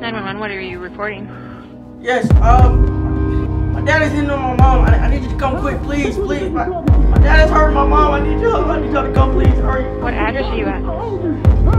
911, what are you reporting? Yes, um, my dad is hitting on my mom. I, I need you to come quick, please, please. My, my dad is hurting my mom. I need you. I need you to come, please. Hurry. What address are you at?